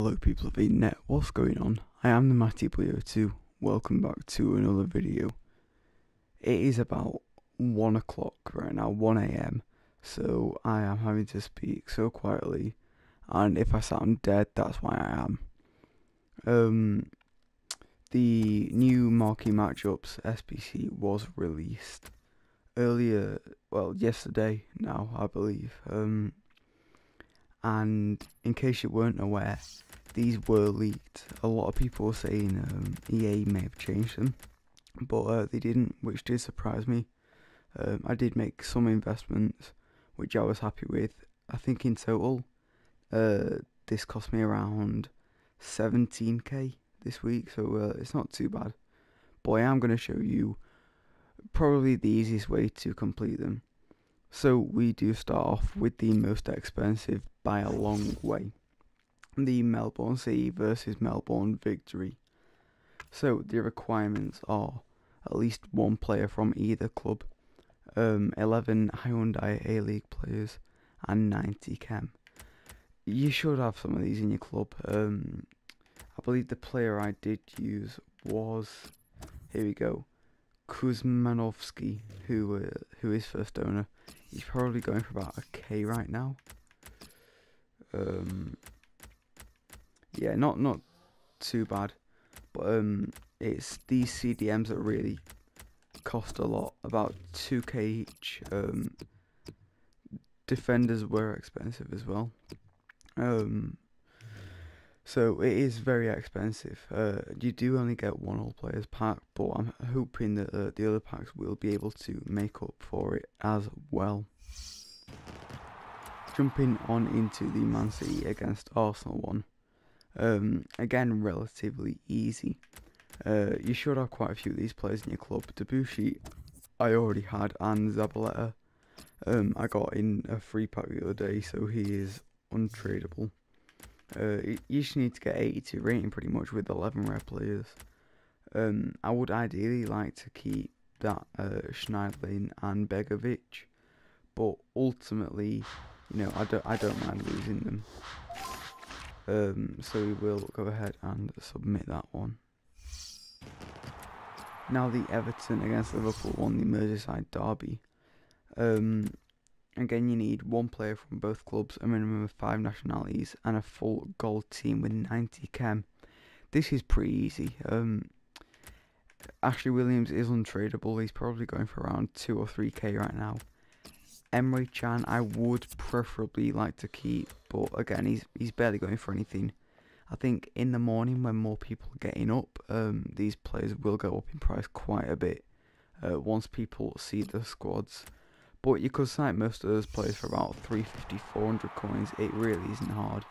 Hello people of the net, what's going on? I am the MattyBoy02 welcome back to another video. It is about 1 o'clock right now, 1am, so I am having to speak so quietly, and if I sound dead, that's why I am. Um, the new marquee matchups SBC was released earlier, well, yesterday now, I believe. Um, and in case you weren't aware, these were leaked. A lot of people were saying um, EA may have changed them, but uh, they didn't, which did surprise me. Um, I did make some investments, which I was happy with. I think in total, uh, this cost me around 17k this week, so uh, it's not too bad. But I am going to show you probably the easiest way to complete them. So we do start off with the most expensive by a long way. The Melbourne City versus Melbourne Victory. So the requirements are at least one player from either club, um, 11 Hyundai A-League players, and 90 chem. You should have some of these in your club. Um, I believe the player I did use was, here we go, Kuzmanovsky, who uh, who is first owner. He's probably going for about a K right now. Um, yeah, not not too bad, but um, it's these CDMs that really cost a lot, about two K each. Um, defenders were expensive as well. Um, so it is very expensive. Uh, you do only get one all players pack, but I'm hoping that uh, the other packs will be able to make up for it as well. Jumping on into the Man City against Arsenal one. Um, again, relatively easy. Uh, you should have quite a few of these players in your club. Debuchy, I already had, and Zabaleta. Um, I got in a free pack the other day, so he is untradeable. Uh, you just need to get 82 rating pretty much with 11 rare players. Um, I would ideally like to keep that uh, Schneiderlin and Begovic, but ultimately, you know, I don't I don't mind losing them. Um, so we will go ahead and submit that one. Now the Everton against Liverpool won the Merseyside derby. Um, Again, you need one player from both clubs, a minimum of five nationalities, and a full gold team with 90 chem. This is pretty easy. Um, Ashley Williams is untradeable. He's probably going for around 2 or 3k right now. Emre Can, I would preferably like to keep, but again, he's he's barely going for anything. I think in the morning when more people are getting up, um, these players will go up in price quite a bit. Uh, once people see the squads. But you could sign most of those players for about 350, 400 coins. It really isn't hard.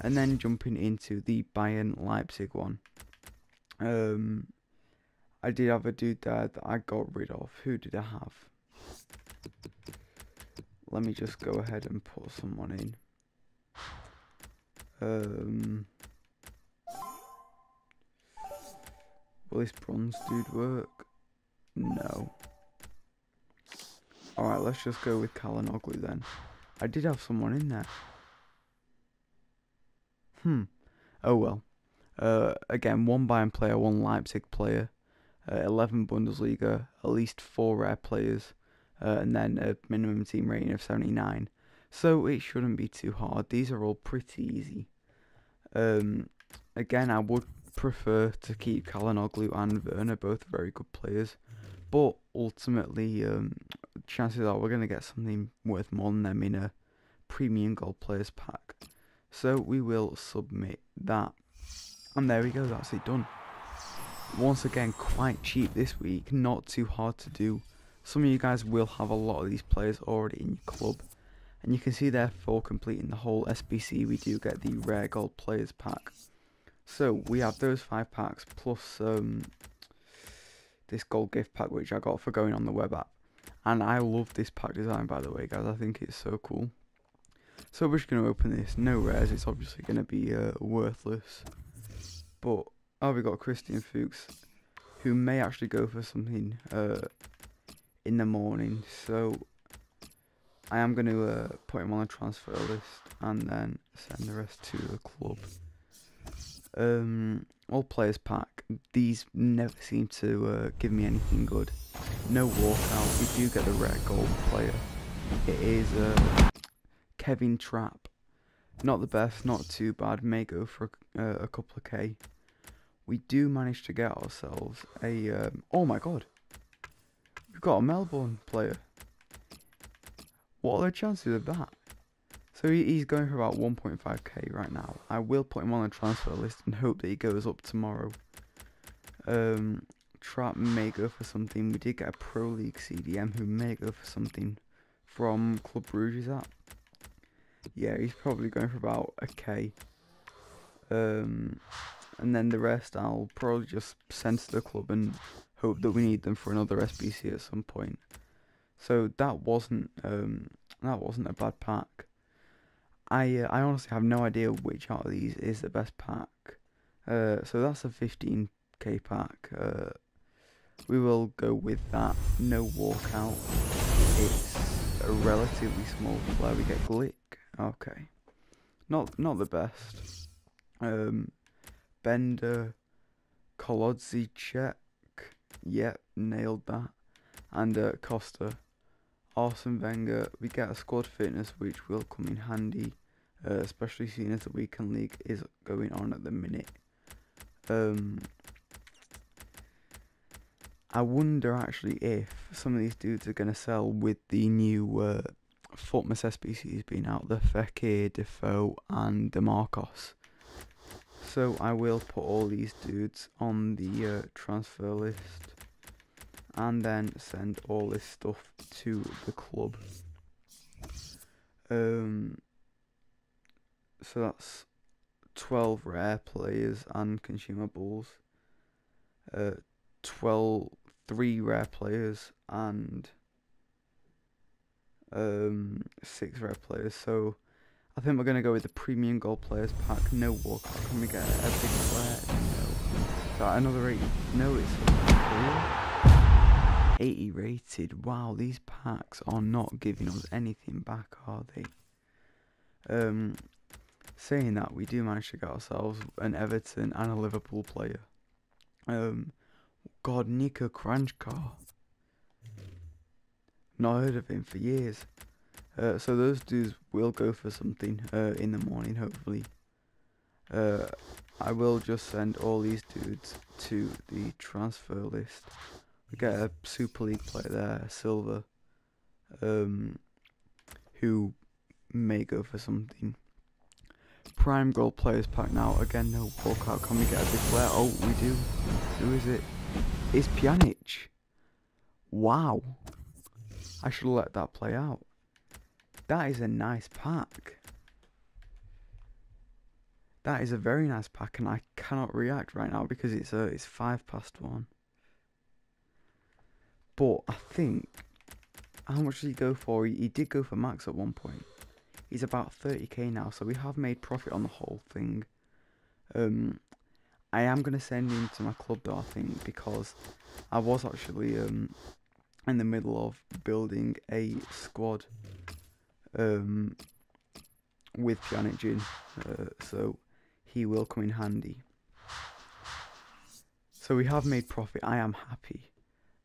And then jumping into the Bayern Leipzig one. Um, I did have a dude there that I got rid of. Who did I have? Let me just go ahead and put someone in. Um, will this bronze dude work? No. Alright, let's just go with Calhanoglu then. I did have someone in there. Hmm. Oh well. Uh, again, one Bayern player, one Leipzig player, uh, 11 Bundesliga, at least four rare players, uh, and then a minimum team rating of 79. So it shouldn't be too hard. These are all pretty easy. Um, again, I would prefer to keep Calhanoglu and Werner, both very good players. But ultimately, um, chances are we're going to get something worth more than them in a premium gold players pack. So we will submit that. And there we go, that's it done. Once again, quite cheap this week, not too hard to do. Some of you guys will have a lot of these players already in your club. And you can see there for completing the whole SBC, we do get the rare gold players pack. So we have those five packs plus um, this gold gift pack which I got for going on the web app. And I love this pack design by the way guys, I think it's so cool. So we're just going to open this, no rares, it's obviously going to be uh, worthless. But, oh we got Christian Fuchs, who may actually go for something uh, in the morning. So I am going to uh, put him on a transfer list and then send the rest to the club. Um, all players pack. These never seem to uh, give me anything good. No walkout. We do get the rare gold player. It is uh, Kevin Trapp. Not the best, not too bad. May go for uh, a couple of K. We do manage to get ourselves a. Um, oh my god! We've got a Melbourne player. What are the chances of that? So he's going for about 1.5k right now. I will put him on the transfer list and hope that he goes up tomorrow. Um, Trapp may go for something. We did get a Pro League CDM who may go for something from Club Bruges. That yeah, he's probably going for about a k. Um, and then the rest I'll probably just send to the club and hope that we need them for another SBC at some point. So that wasn't um, that wasn't a bad pack. I uh, I honestly have no idea which out of these is the best pack. Uh, so that's a 15k pack. Uh, we will go with that. No walkout. It's a relatively small player. We get Glik. Okay. Not not the best. Um, Bender, Kolodziejczak. Yep, nailed that. And uh, Costa. Arsene Wenger, we get a squad fitness which will come in handy, uh, especially seeing as the weekend league is going on at the minute. Um, I wonder actually if some of these dudes are going to sell with the new uh, FUTMAS SBCs being out, the Fekir, Defoe, and the Marcos. So I will put all these dudes on the uh, transfer list and then send all this stuff to the club. Um, so that's 12 rare players and consumables, uh, 12, 3 rare players and um, 6 rare players. So I think we're going to go with the premium gold players pack. No walkout. Can we get a big player? No. Is that another 8? No, it's 80 rated. Wow, these packs are not giving us anything back, are they? Um, saying that, we do manage to get ourselves an Everton and a Liverpool player. Um, God, Niko Kranjčar. Not heard of him for years. Uh, so those dudes will go for something uh, in the morning, hopefully. Uh, I will just send all these dudes to the transfer list we get a Super League player there, Silver, um, who may go for something. Prime gold players pack now. Again, no walkout. Can we get a big player? Oh, we do. Who is it? It's Pjanic. Wow. I should let that play out. That is a nice pack. That is a very nice pack, and I cannot react right now because it's uh, it's five past one. But I think how much did he go for? He, he did go for max at one point. He's about 30k now, so we have made profit on the whole thing. Um, I am gonna send him to my club though, I think, because I was actually um in the middle of building a squad um with Janet Jin, uh, so he will come in handy. So we have made profit. I am happy.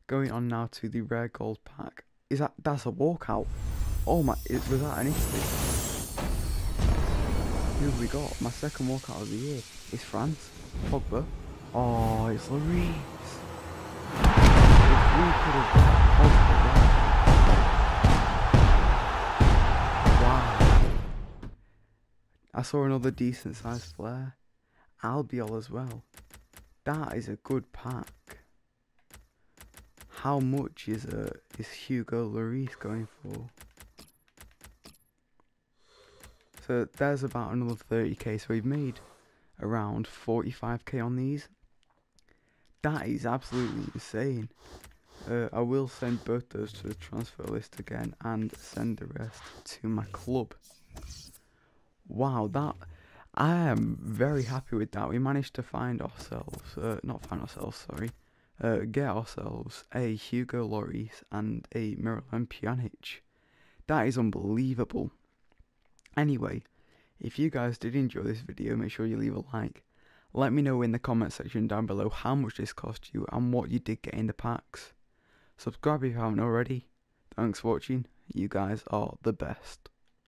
Going on now to the rare gold pack. Is that that's a walkout? Oh my! Was that an Italy? Who have we got? My second walkout of the year is France. Pogba. Oh, it's Lloris. If we could have got Pogba, wow. I saw another decent sized flare. Albiol as well. That is a good pack how much is uh is Hugo Lloris going for? So there's about another 30k. So we've made around 45k on these. That is absolutely insane. Uh, I will send both those to the transfer list again and send the rest to my club. Wow, that I am very happy with that. We managed to find ourselves, uh, not find ourselves, sorry, uh, get ourselves a Hugo Lloris and a Miralem Pjanic. That is unbelievable. Anyway, if you guys did enjoy this video, make sure you leave a like. Let me know in the comment section down below how much this cost you and what you did get in the packs. Subscribe if you haven't already. Thanks for watching. You guys are the best.